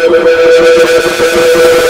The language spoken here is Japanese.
すいません。